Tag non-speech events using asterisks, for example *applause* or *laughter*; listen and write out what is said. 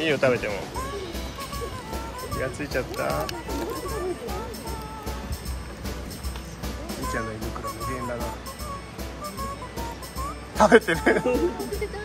いいよ食べても。気がついちゃった。みーちゃんの胃袋無限だ。な食べてる *laughs*